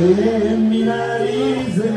未来ズ